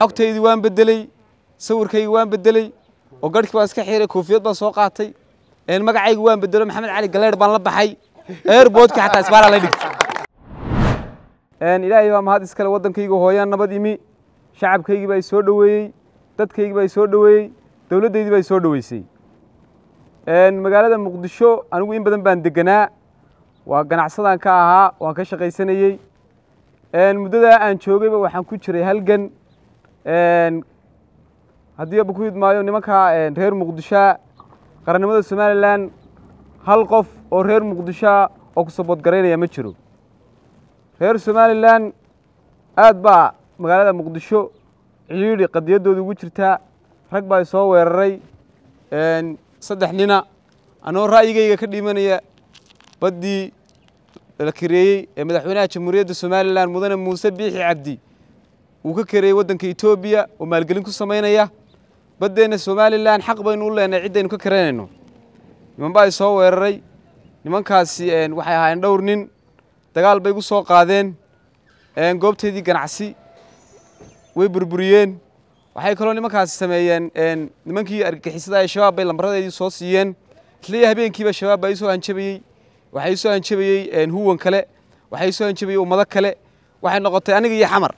xogtaydii waan beddeley sawirkaygii waan beddeley oo garhkii baan iska xiray koofiyad baan soo qaatay magacaygi waan beddelo maxamed cali galeer baan la baxay airboodkii xataa isbaaraa la dhigtay ilaahay baa mahad iskale waddankayga hooyaan nabad imi shacabkaygii baa i soo dhoweeyey dadkaygii baa i soo dhoweeyey dowladdaydii baa i soo dhoweysay. Magaalada muqdisho anigu in badan baan deganaa waa ganacsadaan ka ahaa waan ka shaqaysanayey. Muddadaa aan joogayba waxaan ku jiray halgan haddii ku idmaayo nimanka reer muqdishoa qarannimada somalilan hal qof oo reer muqdishoa oo ku saboodgaraynaya ma jiro. Reer somalilan aad baa magaalada muqdisho ciidhi qadiyaddooda ugu jirtaa rag baa soo weeraray. Saddex nina anoo ra'yigayga ka dhimanaya baddii la kareeyey ee madaxweynaha jamhuuriyadda somalilan mudane muuse biixi cabdi uu ka kareeyey waddanka etoobiya oo maalgelin ku samaynaya. Baddeenna somalilan xaq baynu u leenahay ciddaynu ka karanayno niman baa i soo weeraray. Nimankaasi waxay ahaayeen dhowr nin. Dagaal bay gu soo qaadeen. Goobteedii ganacsi way burburiyeen. Waxay kaloo nimankaasi sameeyeen nimankii argagixisada ee shabaab bay lambaradeedii soo siiyeen. Isliya habeenkiiba shabaab baa ii soo hanjabayey waxaa ii soo hanjabayey huwan kale. Waxaa ii soo hanjabayey ummado kale. Waxay noqotay aniga iyo xamar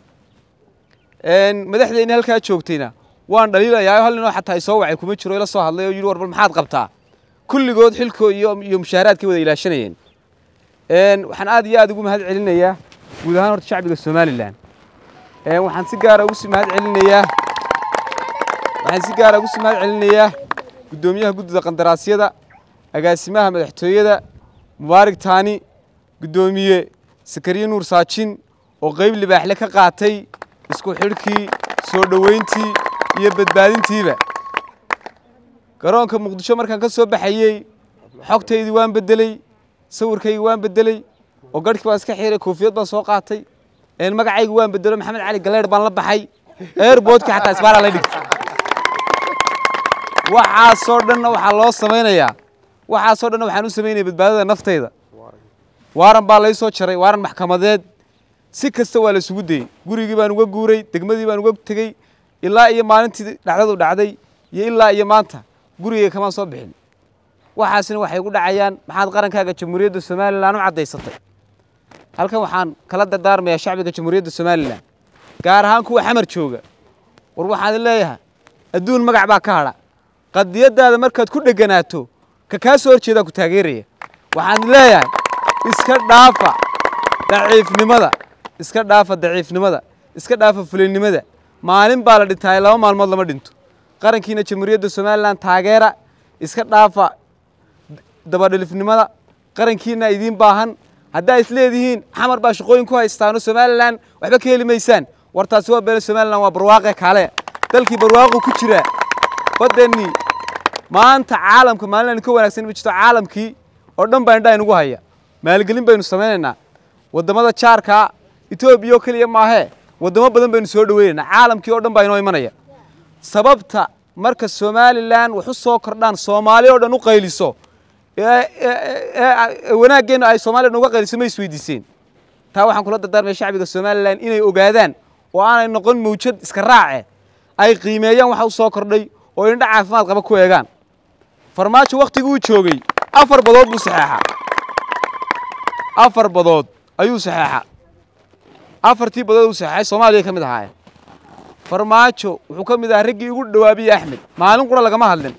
madaxdeenni halkaa joogtayna. Waan dhaliilayaa hal ninoo xataa isoo wacay kuma jiro ila soo hadlay oo yidhi war bal maxaad qabtaa? Kulligood xilkoo iyo iyo mushaaharaadkay wada ilaashanayeen. Waxaan aad iyo aad ugu mahad celinayaa guud ahaan horta shacbiga somalilan. Waxaan si gaara ugu mahad celinayaa waxaan si gaara ugu sii mahad celinayaa guddoomiyaha guddida qandaraasyada agaasimaha madaxtooyada mubaarig taani guddoomiye sakariye nuur saajin oo qeyb libaaxle ka qaatay isku xidhkii soo dhoweyntii iyo badbaadintiiba. Garoonka muqdisho markaan ka soo baxayey xogtaydii waan beddeley sawirkaygii waan beddeley oo garhkii baan iska xiray koofiyad baan soo qaatay magacaygi waan beddelo maxamed cali galeer baan la baxay airboodkii xataa isbaaraa la dhigtay waxaasoo dhanna waxaa loo samaynayaa waxaasoo dhanna waxaan u samaynaya badbaadada naftayda. Waaran baa lay jaray waaran maxkamadeed si kasta waa la isugu dayey gurigii baan uga guuray degmadii baan uga tegey ilaa iyo maalintii dhacdadu dhacday iyo ilaa iyo maanta gurigay kamaan soo bixin. Waxaasina waxay gu dhacayaan maxaad qarankaaga jamhuuriyadda somalilan u caddaysatay? Halkan waxaan kala dardaarmayaa shacbiga jamhuuriyadda somalilan gaar ahaan kuwa xamar jooga. War waxaan leeyahay adduun magac baa ka hadha. Qadiyaddaada markaad ku dheganaato ka kaa soo horjeedaa ku taageeraya. Waxaan leeyahay iska dhaafa daciifnimada iska dhaafa daciifnimada iska dhaafa fulinnimada maalin baa la dhintaaye laba maalmood lama dhinto. Qarankiina jamhuuriyadda somalilan taageera iska dhaafa dabadhilifnimada. Qarankiina idiin baahan haddaa is leedihiin xamar baa shaqooyin ku haystaano somalilan waxba ka heli maysaan. War waa beele somalilan waa barwaaqe kaale dalkii barwaaqu ku jiraa baddeenii maanta caalamka maalin ka wanaagsan ma jirto caalamkii oo dhan baa indhaa inugu haya. Maalgelin baynu samaynaynaa. Waddamada jaarkaa etoobiya oo keliya maahee waddamo badan baynu soo dhoweynaynaa caalamkii oo dhan baa inoo imanaya. Sababta marka somalilan wax u soo kordhaan soomaali oo dhan u qayliso. Wanaaggeenna ay soomaliya dhan uga qayliso ma isweydiiseen taa waxaan kula dardaarmaya shacbiga somalilan inay ogaadaan oo aanay noqon mawjad iska raace. Ay qiimeeyaan waxa u soo kordhay oo indha caafimaad qaba ku eegaan. Farmaajo wakhtigii uu joogay. Afar badood buu saxeexaa. Afar badood ayuu saxeexaa afartii badood uu saxeexay soomaaliya ka mid ahaayeen farmaajo wuxuu ka mid ahaa raggii ugu dhawaabiye axmed. Maalin qura lagama hadlin.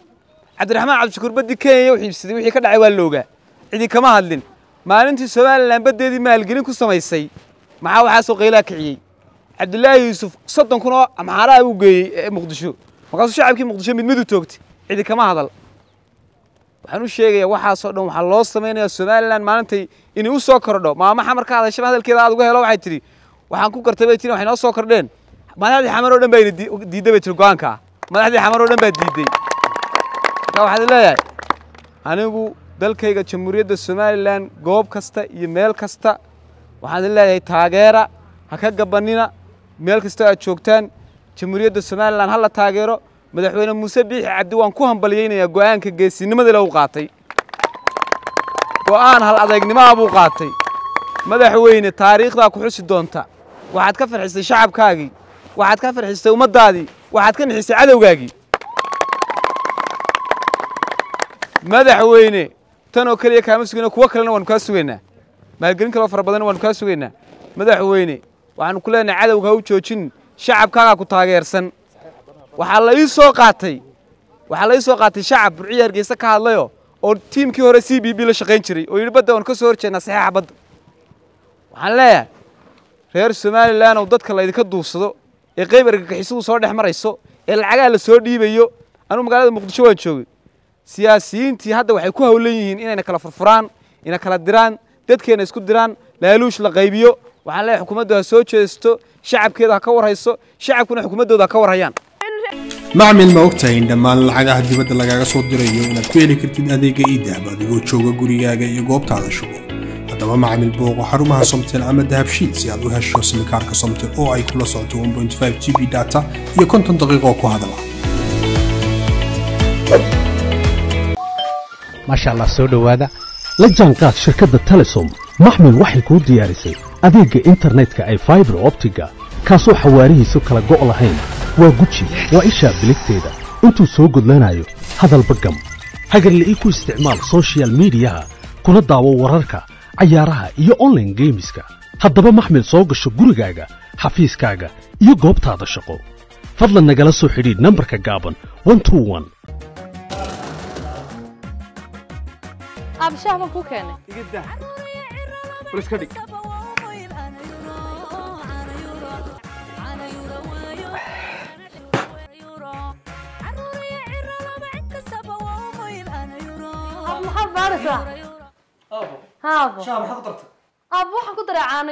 Cabdiraxmaan cabdishakuur baddi kenya wuxuu iibsaday wixii ka dhacay waa la ogaa cidi kama hadlin. Maalintii somalilan baddeedii maalgelin ku samaysay maxaa waxaasoo qaylaa kiciyey? Cabdilaahi yuusuf soddon kun oo amxaaraha uu geeyey muqdisho. Markaasuu shacabkii muqdisho mid mid u toogtay. Cidi kama hadal. Waxaan u sheegayaa waxaasoo dhan waxaa loo samaynayaa somalilan maalintay inay u soo kordho maamo xamar ka hadalkeeda aad uga helo waxay tidhi waxaan ku gartay bay tiri waxay noo soo kordheen madaxdii xamar oo dhan baa ina diidday bay tiri go-aanka madaxdii xamar oo dhan baa diidday marka waxaad leeyahay anigu dalkayga jamhuuriyadda somalilan goob kasta iyo meel kasta waxaan leeyahay taageera ha ka gabanina meel kasta aad joogtaan jamhuuriyadda somalilan ha la taageero madaxweyne muuse biixi cabdi waan ku hambalyeynayaa go'aanka geesinimada le u qaatay go'aan hal adeegnimaha buu qaatay madaxweyne taariikhdaa ku xusi doonta waxaad ka farxisay shacabkaagii. Waxaad ka farxisay ummaddaadii. Waxaad ka nixisay cadowgaagii. Madaxweyne tan oo keliya kaama sugayna kuwo kalena waanu kaa sugaynaa maalgelin kaloo fara badanna waanu kaa sugaynaa madaxweyne waxaanu ku leenahay cadowga ha u joojin shacabkaagaa ku taageersan. Waxaa la soo qaatay waxaa la ii soo qaatay shacab burciya hargeysa ka hadlayo oo tiimkii hore c b b la shaqayn jiray oo yidhi badda waanu ka soo horjeednaa saxiixa badda. Waxaan leeyahay reer somalilan oo dadka laydinka duufsado ee qayb argagixisadu soo dhex marayso ee lacagaha la soo dhiibayo anugu magaalada muqdisho waan joogay. Siyaasiyiintii hadda waxay ku hawlan yihiin inayna kala furfuraan ina kala diraan dadkeena isku diraan laaluush la qaybiyo. Waxaan leeyahay xukuumaddu ha soo jeesto shacabkeeda ha ka warhayso shacabkuna xukuumaddooda ha ka warhayaan. Macmil ma ogtahay in dhammaan lacagaha dibadda lagaaga soo dirayo inaad ku heli kartid adeega iidahab adigoo jooga gurigaaga iyo goobtaada shugo haddaba macmil booqo xarumaha somtel ama dahabshiid si aad u hesho simikaarka somtel oo ay kula socoto 1.5 g b data iyo konton daqiiqo ku hadala maasha allah soo dhowaada. La jaanqaad shirkadda telesom. Maxmil waxay kuu diyaarisay adeegga internetka ay faibar optiga kaasoo xawaarihiisu kala go' lahayn. Waa guji waa ishaa biligteeda. Intuu soo gudlanayo hadalba gam. Hagarle ii ku isticmaal soshiyal miidiyaha kuna daawo wararka cayaaraha iyo onlaine geemiska haddaba maxmil soo gasho gurigaaga xafiiskaaga iyo goobtaada shaqo. Fadlan nagala soo xidhiidh nambarka gaaban abshaah baan kuu keenay ab maxaad baaraysaa haabo maxaad ku dartay ab waxaan ku daray caano